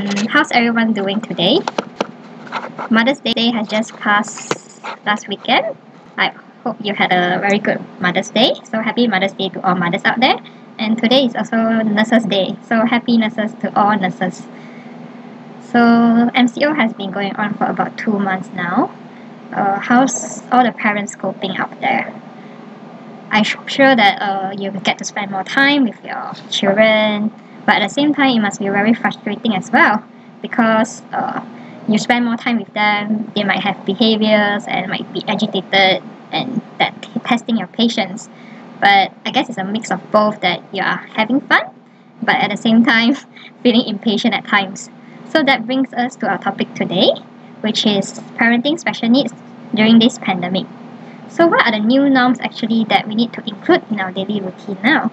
And how's everyone doing today? Mother's Day has just passed last weekend. I hope you had a very good Mother's Day. So happy Mother's Day to all mothers out there. And today is also Nurses Day. So happy nurses to all nurses. So MCO has been going on for about two months now. Uh, how's all the parents coping out there? I'm sure that uh, you get to spend more time with your children, but at the same time, it must be very frustrating as well because uh, you spend more time with them, they might have behaviors and might be agitated, and that testing your patience. But I guess it's a mix of both that you are having fun, but at the same time, feeling impatient at times. So that brings us to our topic today, which is parenting special needs during this pandemic. So what are the new norms actually that we need to include in our daily routine now?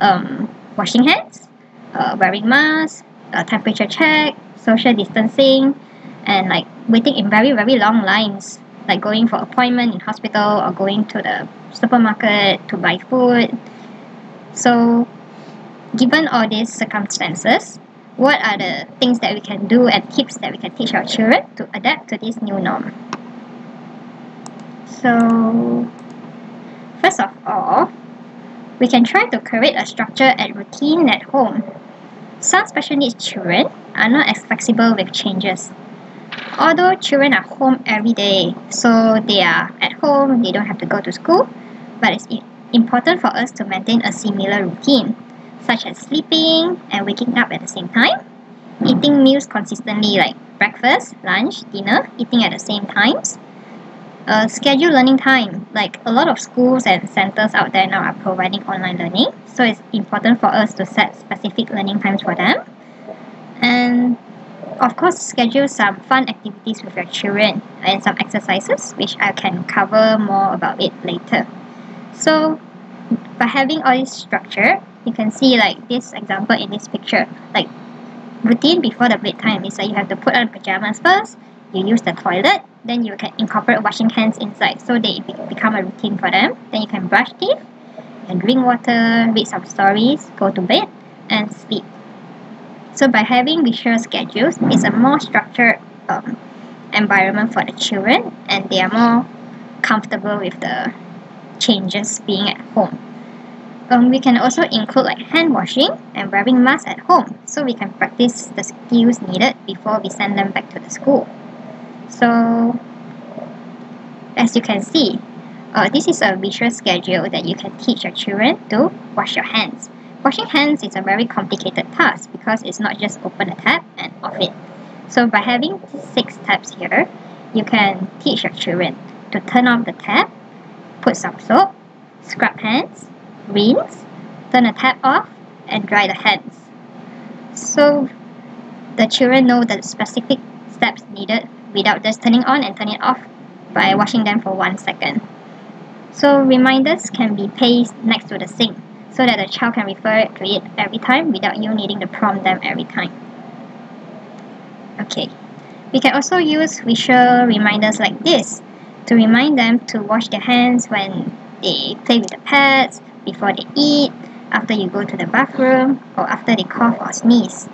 Um, washing hands, uh, wearing masks, uh, temperature check, social distancing, and like waiting in very very long lines, like going for appointment in hospital or going to the supermarket to buy food. So, given all these circumstances, what are the things that we can do and tips that we can teach our children to adapt to this new norm? So, first of all, we can try to create a structure and routine at home. Some special needs children are not as flexible with changes. Although children are home every day, so they are at home, they don't have to go to school, but it's important for us to maintain a similar routine, such as sleeping and waking up at the same time, eating meals consistently like breakfast, lunch, dinner, eating at the same times, uh, schedule learning time. Like a lot of schools and centers out there now are providing online learning so it's important for us to set specific learning times for them. And of course schedule some fun activities with your children and some exercises which I can cover more about it later. So by having all this structure you can see like this example in this picture. Like routine before the bedtime is that you have to put on pajamas first you use the toilet then you can incorporate washing hands inside so they become a routine for them. Then you can brush teeth and drink water read some stories go to bed and sleep. So by having visual schedules it's a more structured um, environment for the children and they are more comfortable with the changes being at home. Um, we can also include like hand washing and wearing masks at home. So we can practice the skills needed before we send them back to the school so as you can see uh, this is a visual schedule that you can teach your children to wash your hands. Washing hands is a very complicated task because it's not just open a tap and off it. So by having six taps here you can teach your children to turn off the tap put some soap scrub hands rinse turn the tap off and dry the hands. So the children know the specific steps needed without just turning on and turning off by washing them for one second. So reminders can be placed next to the sink so that the child can refer to it every time without you needing to prompt them every time. Okay, we can also use visual reminders like this to remind them to wash their hands when they play with the pets, before they eat, after you go to the bathroom, or after they cough or sneeze.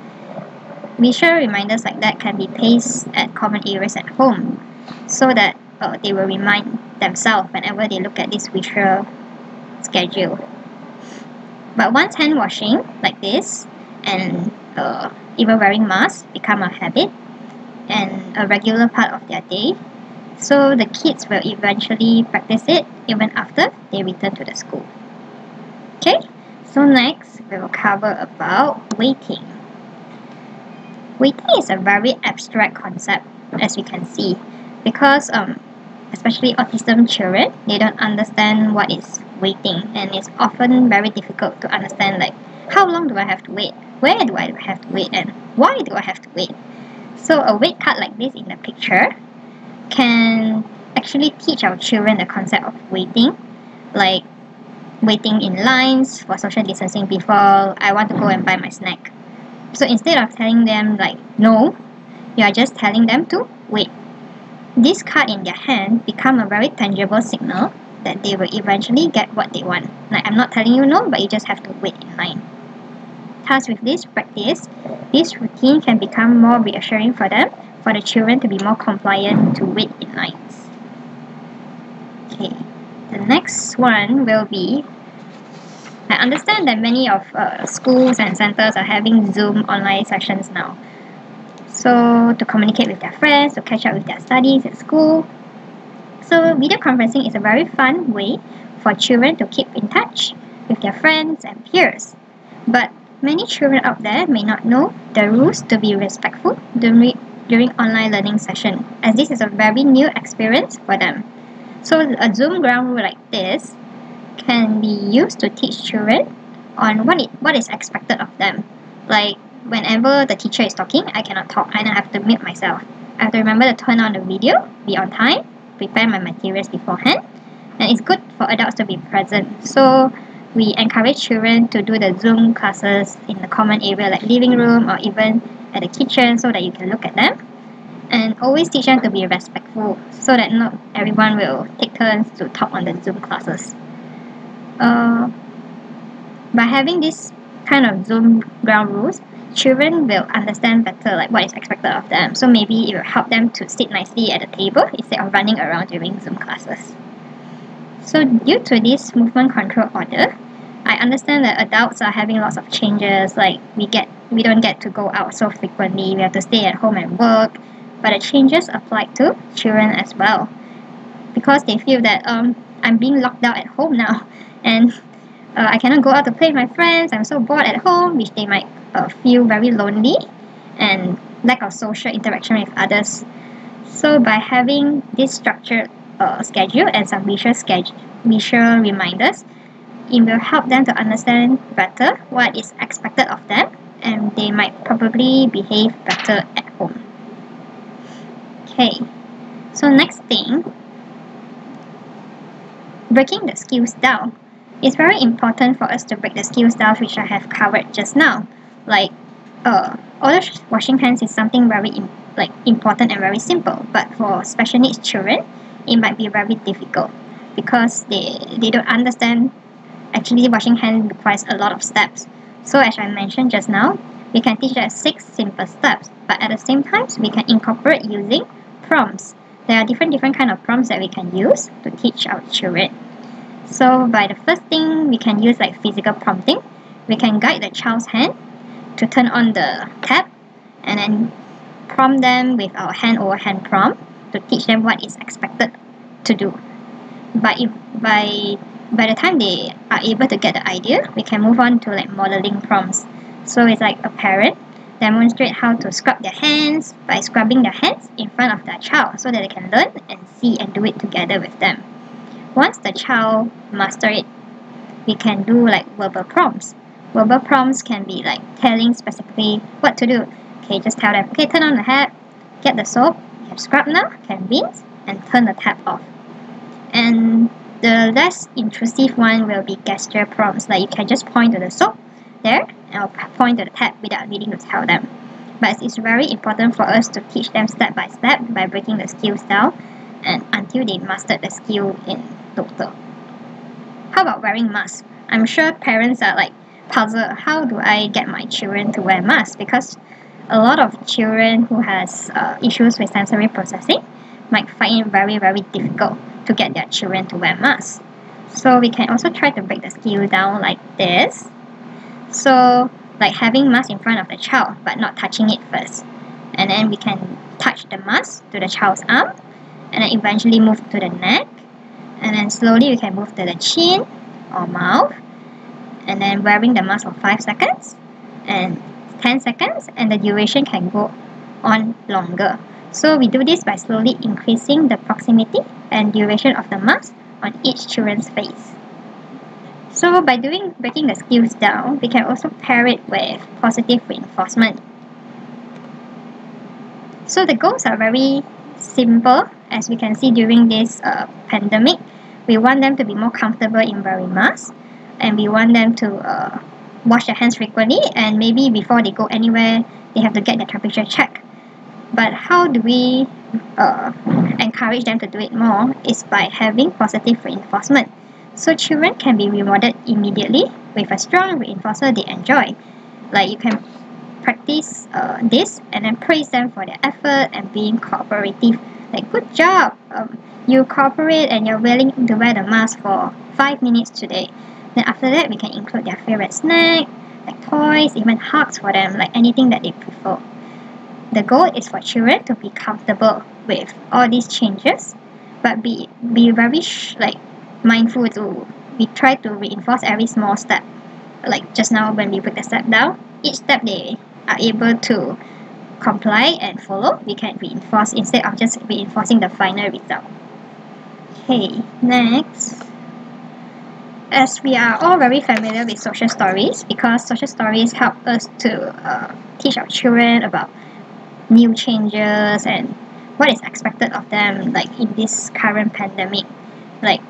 Visual reminders like that can be placed at common areas at home so that uh, they will remind themselves whenever they look at this visual schedule. But once hand washing like this and uh, even wearing masks become a habit and a regular part of their day, so the kids will eventually practice it even after they return to the school. Okay, so next we will cover about waiting. Waiting is a very abstract concept, as you can see, because um, especially autism children, they don't understand what is waiting, and it's often very difficult to understand like how long do I have to wait, where do I have to wait, and why do I have to wait. So a wait card like this in the picture can actually teach our children the concept of waiting, like waiting in lines for social distancing before I want to go and buy my snack so instead of telling them like no, you are just telling them to wait. This card in their hand become a very tangible signal that they will eventually get what they want. Like I'm not telling you no, but you just have to wait in line. Thus, with this practice, this routine can become more reassuring for them, for the children to be more compliant to wait in lines. Okay, the next one will be I understand that many of uh, schools and centers are having Zoom online sessions now. So, to communicate with their friends, to catch up with their studies at school. So, video conferencing is a very fun way for children to keep in touch with their friends and peers. But many children out there may not know the rules to be respectful during, during online learning session, as this is a very new experience for them. So, a Zoom ground rule like this can be used to teach children on what it what is expected of them. Like whenever the teacher is talking, I cannot talk and I have to mute myself. I have to remember to turn on the video, be on time, prepare my materials beforehand, and it's good for adults to be present. So we encourage children to do the Zoom classes in the common area like living room or even at the kitchen so that you can look at them. And always teach them to be respectful so that not everyone will take turns to talk on the Zoom classes uh, by having this kind of Zoom ground rules, children will understand better like what is expected of them. So maybe it will help them to sit nicely at the table instead of running around during Zoom classes. So due to this movement control order, I understand that adults are having lots of changes, like we get we don't get to go out so frequently, we have to stay at home and work. But the changes apply to children as well. Because they feel that um I'm being locked out at home now and uh, I cannot go out to play with my friends. I'm so bored at home, which they might uh, feel very lonely and lack of social interaction with others. So by having this structured uh, schedule and some visual schedule, visual reminders, it will help them to understand better what is expected of them, and they might probably behave better at home. Okay, so next thing, breaking the skills down it's very important for us to break the skills down which I have covered just now. Like, uh, washing hands is something very Im- like important and very simple, but for special needs children, it might be very difficult because they they don't understand. Actually, washing hands requires a lot of steps. So as I mentioned just now, we can teach them six simple steps, but at the same time, we can incorporate using prompts. There are different different kind of prompts that we can use to teach our children. So by the first thing we can use like physical prompting. We can guide the child's hand to turn on the tap and then prompt them with our hand over hand prompt to teach them what is expected to do. But if by by the time they are able to get the idea, we can move on to like modeling prompts. So it's like a parent demonstrate how to scrub their hands by scrubbing their hands in front of their child so that they can learn and see and do it together with them. Once the child master it, we can do like verbal prompts. Verbal prompts can be like telling specifically what to do. Okay, just tell them, okay, turn on the tap, get the soap, have scrub now, can rinse, and turn the tap off. And the less intrusive one will be gesture prompts, like you can just point to the soap there, and point to the tap without needing to tell them. But it's very important for us to teach them step by step by breaking the skills down and until they mastered the skill in total. How about wearing masks? I'm sure parents are like puzzled how do I get my children to wear masks because a lot of children who has uh, issues with sensory processing might find it very very difficult to get their children to wear masks. So we can also try to break the skill down like this. So like having mask in front of the child but not touching it first. And then we can touch the mask to the child's arm and then eventually move to the neck and then slowly you can move to the chin or mouth and then wearing the mask for 5 seconds and 10 seconds and the duration can go on longer. So we do this by slowly increasing the proximity and duration of the mask on each children's face. So by doing breaking the skills down, we can also pair it with positive reinforcement. So the goals are very simple as we can see during this uh, pandemic we want them to be more comfortable in wearing masks and we want them to uh, wash their hands frequently and maybe before they go anywhere they have to get their temperature checked but how do we uh, encourage them to do it more is by having positive reinforcement. So children can be rewarded immediately with a strong reinforcer they enjoy. Like you can practice uh, this and then praise them for their effort and being cooperative. Like good job um, you cooperate and you're willing to wear the mask for five minutes today then after that we can include their favorite snack like toys even hugs for them like anything that they prefer. The goal is for children to be comfortable with all these changes but be be very like mindful to we try to reinforce every small step. Like just now when we put the step down each step they are able to comply and follow we can reinforce instead of just reinforcing the final result okay next. As we are all very familiar with social stories because social stories help us to uh, teach our children about new changes and what is expected of them like in this current pandemic. Like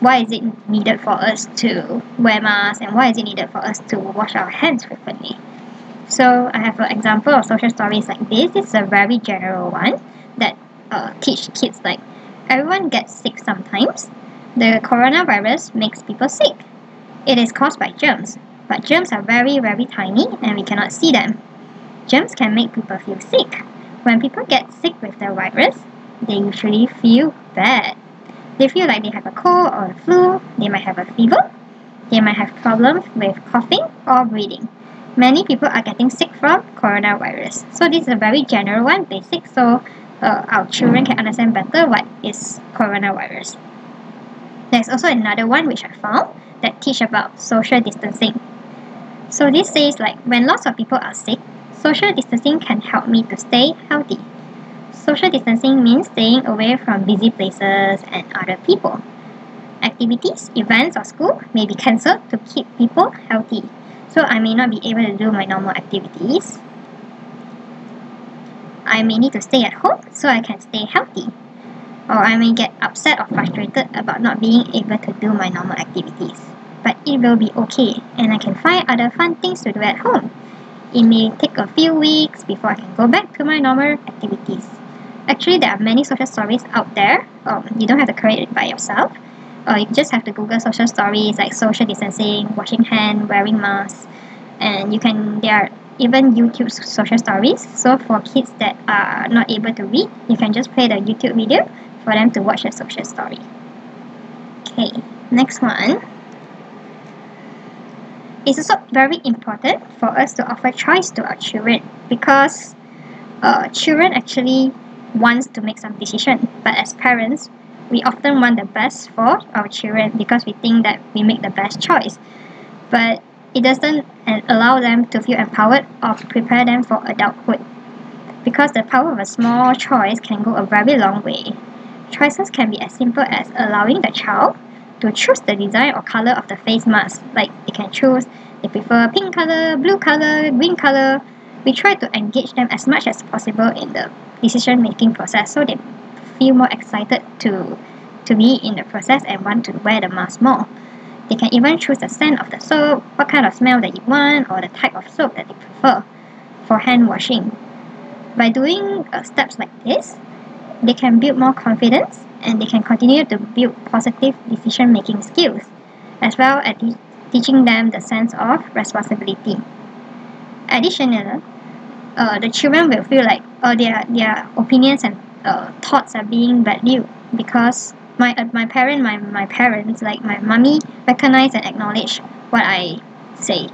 why is it needed for us to wear masks and why is it needed for us to wash our hands frequently? So I have an example of social stories like this. It's a very general one that uh, teach kids like everyone gets sick sometimes the coronavirus makes people sick it is caused by germs but germs are very very tiny and we cannot see them Germs can make people feel sick. When people get sick with the virus, they usually feel bad. They feel like they have a cold or a flu, they might have a fever, they might have problems with coughing or breathing. Many people are getting sick from coronavirus. So this is a very general one, basic, so uh, our children can understand better what is coronavirus. There's also another one which I found that teach about social distancing. So this says like when lots of people are sick, Social distancing can help me to stay healthy. Social distancing means staying away from busy places and other people. Activities, events, or school may be cancelled to keep people healthy. So I may not be able to do my normal activities. I may need to stay at home so I can stay healthy. Or I may get upset or frustrated about not being able to do my normal activities. But it will be okay, and I can find other fun things to do at home it may take a few weeks before I can go back to my normal activities. Actually, there are many social stories out there. Um, you don't have to create it by yourself. Or you just have to Google social stories like social distancing, washing hand, wearing masks, and you can. There are even YouTube social stories. So for kids that are not able to read, you can just play the YouTube video for them to watch the social story. Okay, next one. It's also very important for us to offer choice to our children because uh, children actually wants to make some decision but as parents we often want the best for our children because we think that we make the best choice but it doesn't allow them to feel empowered or prepare them for adulthood because the power of a small choice can go a very long way choices can be as simple as allowing the child to choose the design or color of the face mask. Like they can choose they prefer pink color, blue color, green color. We try to engage them as much as possible in the decision making process so they feel more excited to to be in the process and want to wear the mask more. They can even choose the scent of the soap, what kind of smell that you want, or the type of soap that they prefer for hand washing. By doing uh, steps like this, they can build more confidence and they can continue to build positive decision making skills, as well as te- teaching them the sense of responsibility. Additionally, uh, the children will feel like uh, their, their opinions and uh, thoughts are being valued because my uh, my parent my, my parents like my mummy recognize and acknowledge what I say.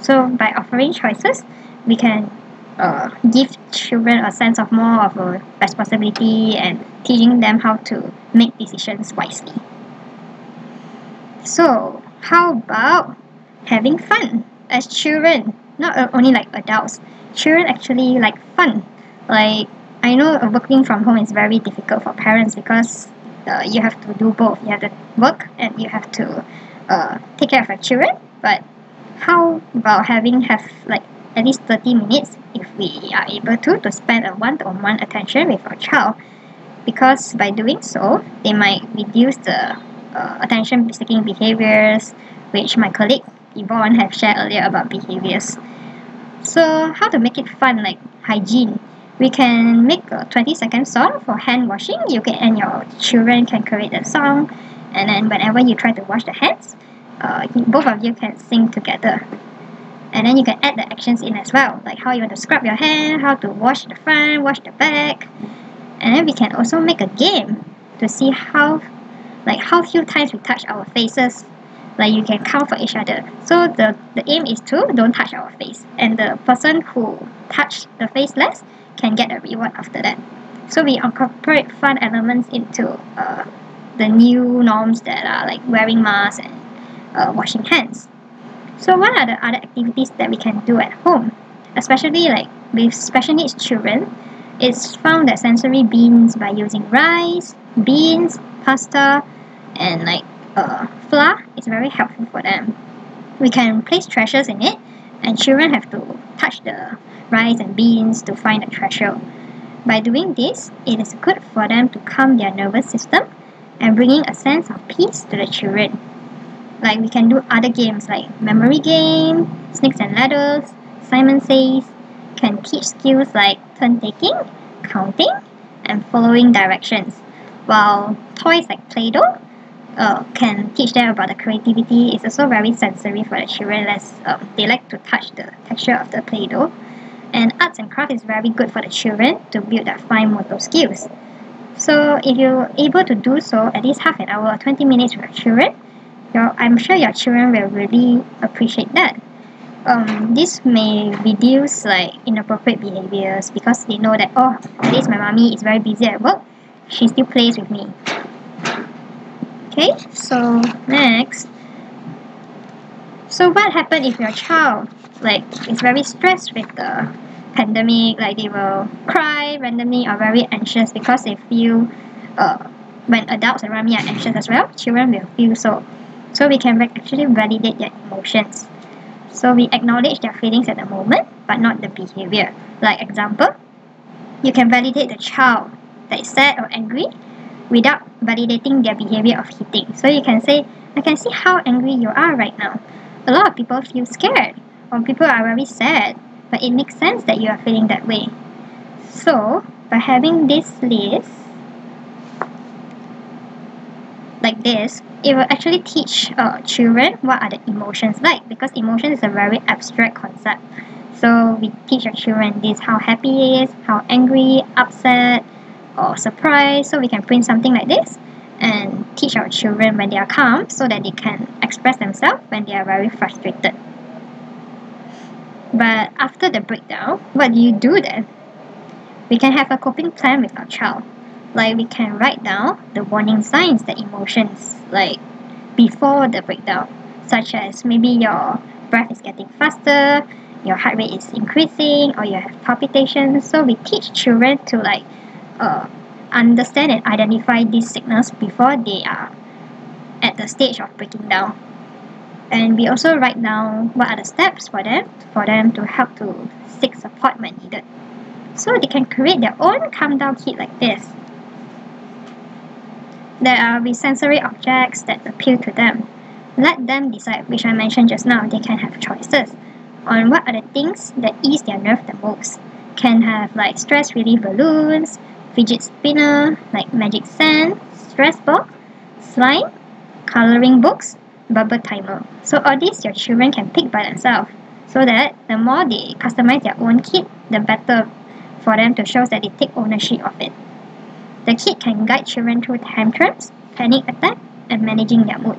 So by offering choices, we can uh, give children a sense of more of a responsibility and teaching them how to make decisions wisely. So, how about having fun as children? Not only like adults, children actually like fun. Like, I know working from home is very difficult for parents because uh, you have to do both. You have to work and you have to uh, take care of your children. But how about having have like at least 30 minutes if we are able to to spend a one-on-one attention with our child because by doing so they might reduce the uh, attention seeking behaviors which my colleague Yvonne have shared earlier about behaviors so how to make it fun like hygiene we can make a 20 second song for hand washing. You can and your children can create a song. And then whenever you try to wash the hands uh, both of you can sing together. And then you can add the actions in as well like how you want to scrub your hand how to wash the front wash the back. And then we can also make a game to see how like how few times we touch our faces. Like you can count for each other. So the the aim is to don't touch our face. And the person who touch the face less can get a reward after that. So we incorporate fun elements into uh, the new norms that are like wearing masks and uh, washing hands. So what are the other activities that we can do at home? Especially like with special needs children it's found that sensory beans by using rice beans pasta and like uh, flour is very helpful for them. We can place treasures in it and children have to touch the rice and beans to find the treasure. By doing this, it is good for them to calm their nervous system and bringing a sense of peace to the children. Like we can do other games like memory game, snakes and ladders, Simon Says, can teach skills like turn taking, counting, and following directions. While toys like Play-Doh uh, can teach them about the creativity. It's also very sensory for the children as um, they like to touch the texture of the Play-Doh. And arts and craft is very good for the children to build their fine motor skills. So if you're able to do so at least half an hour or 20 minutes with your children, your, I'm sure your children will really appreciate that. Um, this may reduce like inappropriate behaviors because they know that oh at least my mommy is very busy at work, she still plays with me okay so next. So what happen if your child like is very stressed with the pandemic? Like they will cry randomly or very anxious because they feel uh, when adults around me are anxious as well children will feel so. So we can actually validate their emotions. So we acknowledge their feelings at the moment but not the behavior. Like example you can validate the child that is sad or angry without validating their behavior of hitting. So you can say, I can see how angry you are right now. A lot of people feel scared or people are very sad, but it makes sense that you are feeling that way. So, by having this list like this, it will actually teach uh, children what are the emotions like because emotion is a very abstract concept. So we teach our children this how happy is, how angry, upset, or surprise so we can print something like this and teach our children when they are calm so that they can express themselves when they are very frustrated. But after the breakdown, what do you do then? We can have a coping plan with our child. Like we can write down the warning signs, the emotions, like before the breakdown, such as maybe your breath is getting faster, your heart rate is increasing, or you have palpitations. So we teach children to like uh, understand and identify these signals before they are at the stage of breaking down. And we also write down what are the steps for them for them to help to seek support when needed. So they can create their own calm down kit like this. There are sensory objects that appeal to them. Let them decide, which I mentioned just now, they can have choices on what are the things that ease their nerve the most. Can have like stress relief balloons, fidget spinner like magic sand, stress ball, slime, coloring books, bubble timer. So all these your children can pick by themselves so that the more they customize their own kit, the better for them to show that they take ownership of it. The kit can guide children through tantrums, panic attack, and managing their mood.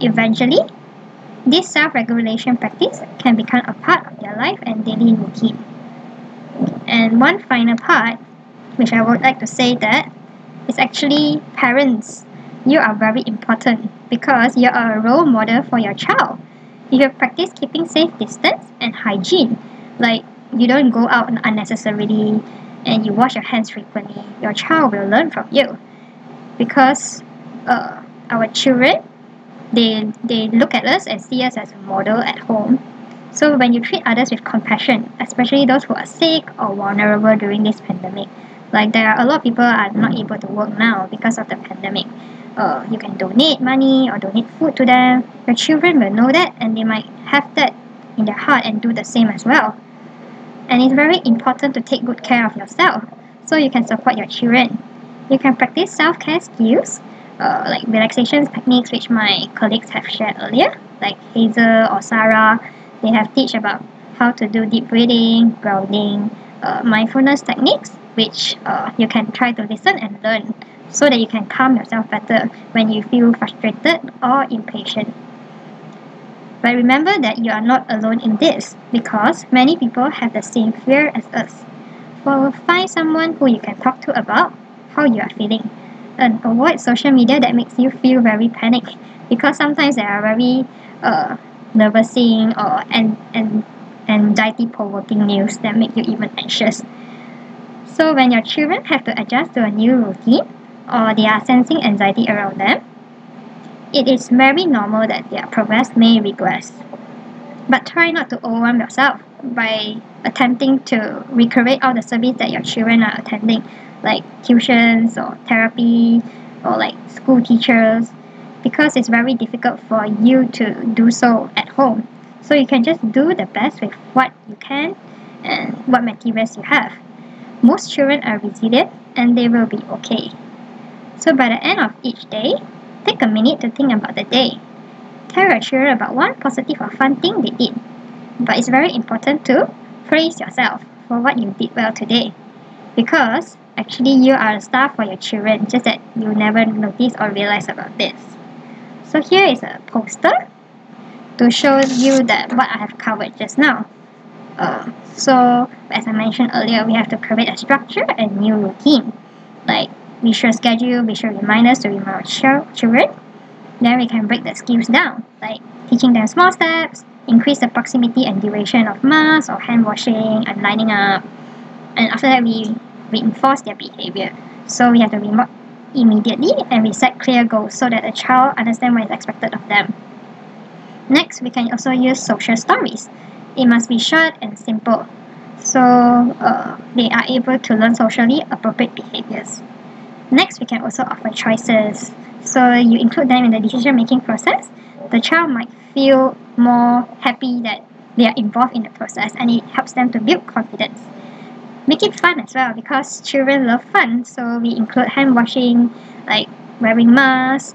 Eventually, this self-regulation practice can become a part of their life and daily routine. And one final part which I would like to say that it's actually parents. You are very important because you are a role model for your child. If you practice keeping safe distance and hygiene, like you don't go out unnecessarily and you wash your hands frequently, your child will learn from you. Because uh, our children, they, they look at us and see us as a model at home. So when you treat others with compassion, especially those who are sick or vulnerable during this pandemic, like there are a lot of people are not able to work now because of the pandemic. Uh, you can donate money or donate food to them. Your children will know that and they might have that in their heart and do the same as well. And it's very important to take good care of yourself so you can support your children. You can practice self-care skills uh, like relaxation techniques which my colleagues have shared earlier, like Hazel or Sarah. they have teach about how to do deep breathing, grounding, uh, mindfulness techniques, which uh, you can try to listen and learn so that you can calm yourself better when you feel frustrated or impatient. But remember that you are not alone in this because many people have the same fear as us. So find someone who you can talk to about how you are feeling and avoid social media that makes you feel very panicked because sometimes there are very uh, nervousing or and, and anxiety provoking news that make you even anxious. So when your children have to adjust to a new routine or they are sensing anxiety around them, it is very normal that their progress may regress. But try not to overwhelm yourself by attempting to recreate all the service that your children are attending, like tuitions or therapy or like school teachers, because it's very difficult for you to do so at home. So you can just do the best with what you can and what materials you have. Most children are resilient and they will be okay. So by the end of each day, take a minute to think about the day. Tell your children about one positive or fun thing they did. But it's very important to praise yourself for what you did well today. Because actually you are a star for your children, just that you never notice or realize about this. So here is a poster to show you that what I have covered just now. Uh, so as I mentioned earlier, we have to create a structure and new routine. Like visual schedule, visual reminders to remind our children. Then we can break the skills down, like teaching them small steps, increase the proximity and duration of masks or hand washing and lining up. And after that, we reinforce their behavior. So we have to reward immediately and we set clear goals so that the child understands what is expected of them. Next, we can also use social stories. It must be short and simple, so uh, they are able to learn socially appropriate behaviors. Next, we can also offer choices. So you include them in the decision making process. The child might feel more happy that they are involved in the process and it helps them to build confidence. Make it fun as well because children love fun. So we include hand washing, like wearing masks,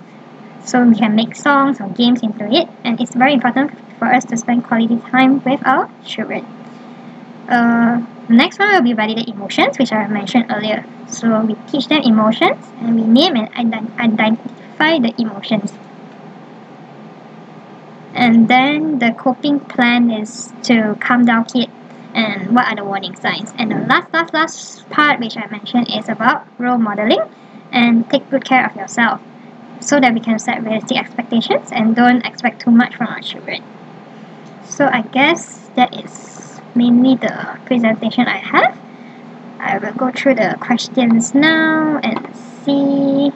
so we can make songs or games into it and it's very important for us to spend quality time with our children. Uh, next one will be validate emotions which I mentioned earlier. So we teach them emotions and we name and ident identify the emotions. And then the coping plan is to calm down kit and what are the warning signs. And the last last last part which I mentioned is about role modeling and take good care of yourself so that we can set realistic expectations and don't expect too much from our children. So I guess that is mainly the presentation I have. I will go through the questions now and see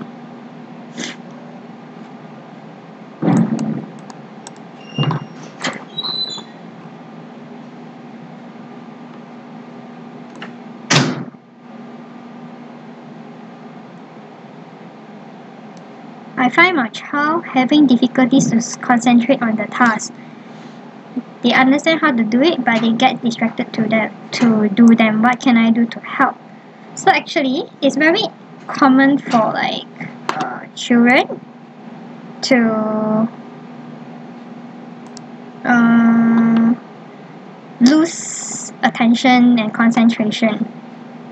I find my child having difficulties to concentrate on the task. They understand how to do it, but they get distracted to them to do them. What can I do to help? So actually, it's very common for like uh, children to uh, lose attention and concentration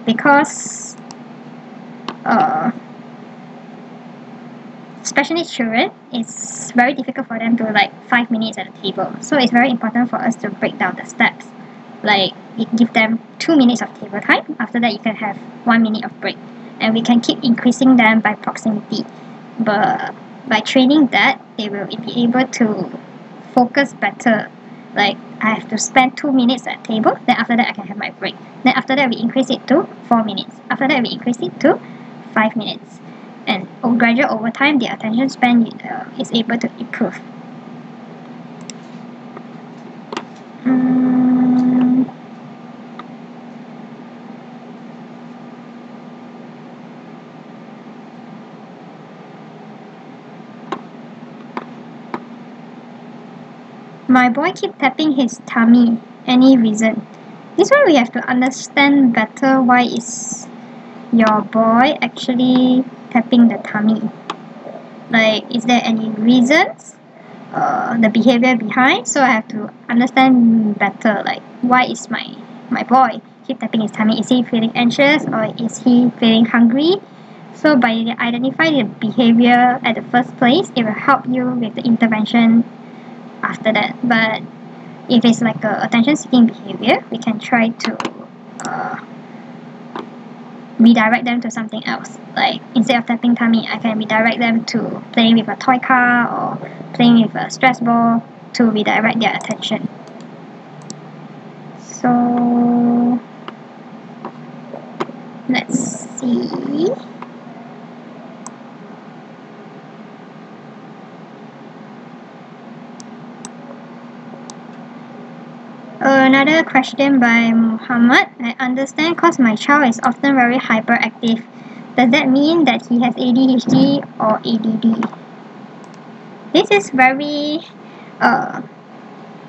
because uh, special needs children it's very difficult for them to like five minutes at a table. So it's very important for us to break down the steps. Like give them two minutes of table time. After that you can have one minute of break. And we can keep increasing them by proximity. But by training that they will be able to focus better. Like I have to spend two minutes at table then after that I can have my break. Then after that we increase it to four minutes. After that we increase it to five minutes and gradually over time the attention span uh, is able to improve. Mm. My boy keep tapping his tummy. Any reason? This one we have to understand better why is your boy actually tapping the tummy. Like is there any reasons uh, the behavior behind? So I have to understand better like why is my my boy keep tapping his tummy? Is he feeling anxious or is he feeling hungry? So by identifying the behavior at the first place it will help you with the intervention after that. But if it's like a attention seeking behavior we can try to uh, redirect them to something else. Like instead of tapping tummy I can redirect them to playing with a toy car or playing with a stress ball to redirect their attention so let's see Another question by Muhammad. I understand cause my child is often very hyperactive. Does that mean that he has ADHD or ADD? This is very uh,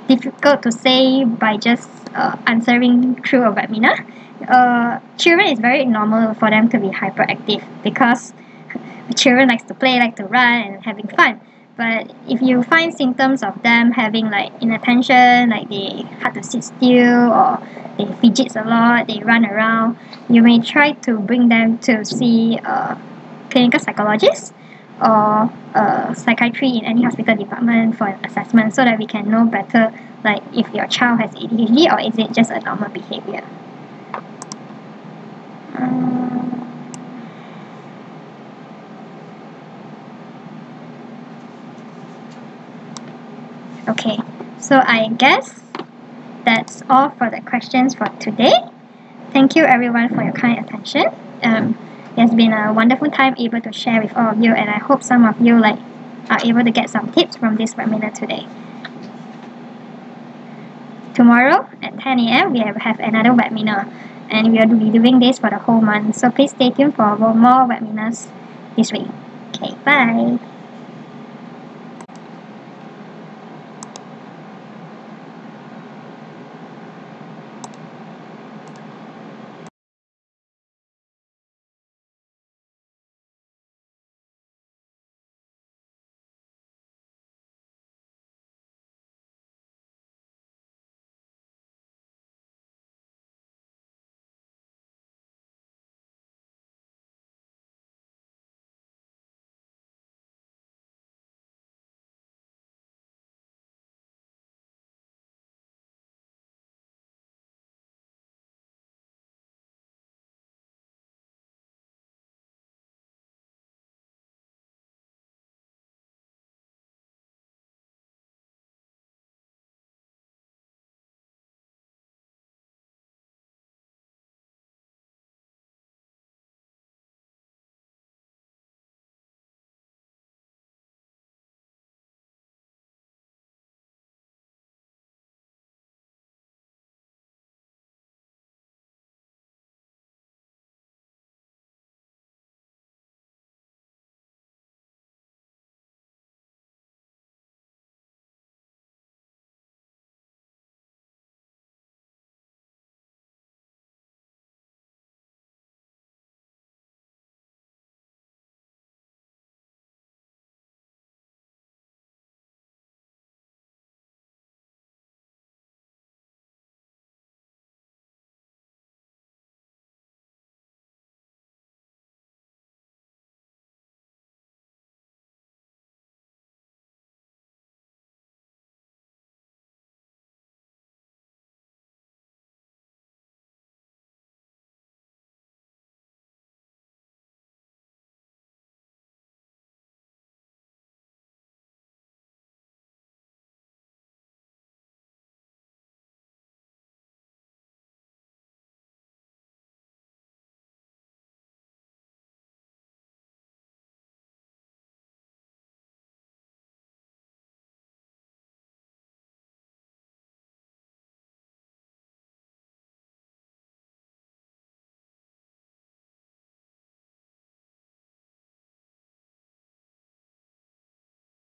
difficult to say by just uh, answering through a webinar. Uh, children is very normal for them to be hyperactive because children likes to play, like to run and having fun but if you find symptoms of them having like inattention like they hard to sit still or they fidget a lot they run around you may try to bring them to see a clinical psychologist or a psychiatry in any hospital department for an assessment so that we can know better like if your child has ADHD or is it just a normal behavior. Um, Okay, so I guess that's all for the questions for today. Thank you everyone for your kind attention. Um, it has been a wonderful time able to share with all of you and I hope some of you like are able to get some tips from this webinar today. Tomorrow at 10 a.m. we have another webinar and we will be doing this for the whole month so please stay tuned for more webinars this week. Okay, bye!